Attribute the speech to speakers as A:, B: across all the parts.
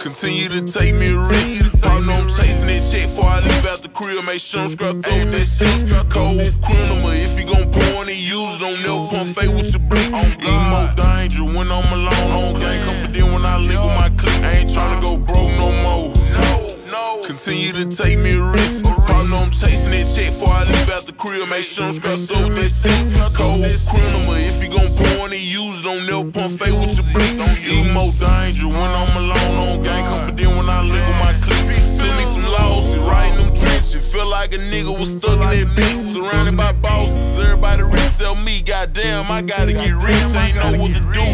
A: Continue to take me a risk. I'm chasing that check before I leave out the crib. Make sure I'm scrap through that stick. Cold criminal. If you gon' pour on and use it, don't never pump fake with your blick. Even more danger when I'm alone. On gang confident when I live with my. I ain't tryna go broke no more. Continue to take me a risk. Partner, I'm chasing that check before I leave out the crib. Make sure I'm scrap through that stick. Cold criminal. If you gon' pour on and use it, don't never pump fake with your blick. Even more danger when I'm alone. On gang confident when I live with my clique. Took me some losses, right in them trenches. Feel like a nigga was stuck in that bitch. Surrounded by bosses, everybody resell me. Goddamn, I gotta get rich, ain't know what to do.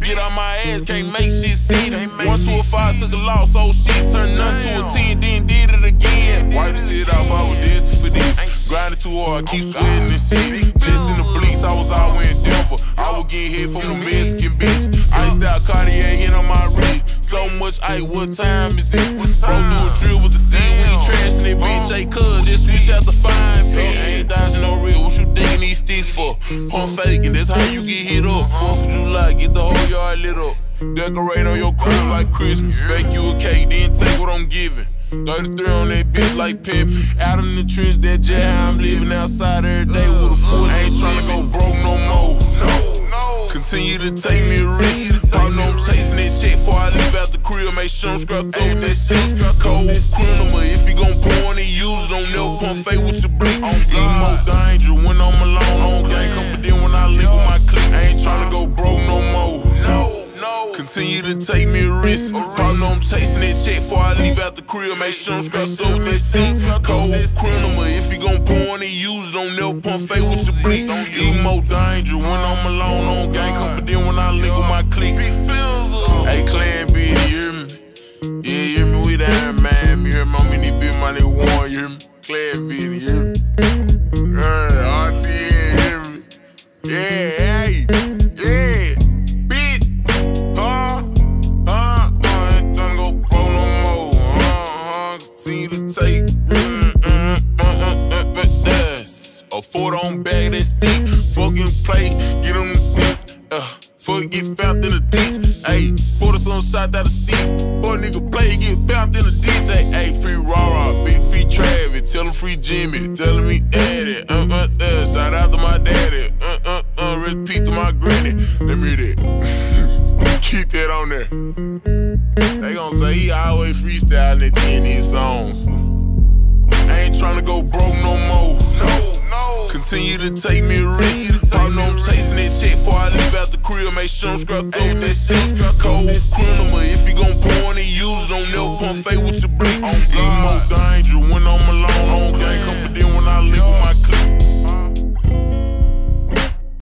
A: Get out my ass, can't make shit see. One to a five, took a loss, oh shit, turned none to a ten, then did it again. Wipe the shit off, I was dancing for this. Grinding too hard, keep sweating and shit. Just in the bleaks, I was out in Denver. I was getting hit from the Mexican bitch. Iced out Cartier hit on my wrist. So much ice, what time is it? Bro, do a drill with the scene, we trashing that bitch. Hey, cuz, just switch out the fine pit. I ain't dodging for? Pump faking, that's how you get hit up. 4th of July, get the whole yard lit up. Decorate on your crib like Christmas. Bake you a cake, then take what I'm giving. 33 on that bitch like Pip. Out in the trench, that jet, I'm living outside every day with a foot. I ain't tryna go broke no more. Continue to take me a risk. Partner, I'm chasing that check before I leave out the crib. Make sure I'm scrap through that stick. Cold. Me a I'm chasing that check before I leave out the crib. Make sure I'm scrap through that stick. Cold criminal. If you gon' pour on and use it, don't never pump fake with your blick. Even more danger when I'm alone. On gang confident when I live with my clique. Hey, Clan B, you hear me? Yeah, you hear me? We there, man. You hear in this bitch, my nigga Warren, you hear me? Clan B, you hear me? Uh, RTA, you hear me? Yeah, continue to take. Mm, mm, mm, mm. A foot on bag that stick. Fucking play, get on the dick. Uh, fuck get found in the ditch. Ayy, put us on side out of stick. Boy, nigga play, get found in the ditch. Ayy, ayy, free Rara, big free Travis. Tell him free Jimmy. Tell him he added. Uh, uh, uh, shout out to my daddy. Uh, uh, uh, rest peace to my granny. Let me hear that. Keep that on there he always freestyling at the end of his songs. I ain't tryna go broke no more. No, no. Continue to take me a risk. Probably know I'm chasing that check before I leave out the crib. Make sure I'm scrapped up that stick. Cold criminal. If you gon' pour on and use it, don't never pump fake with your blick. Even more danger when I'm alone on game.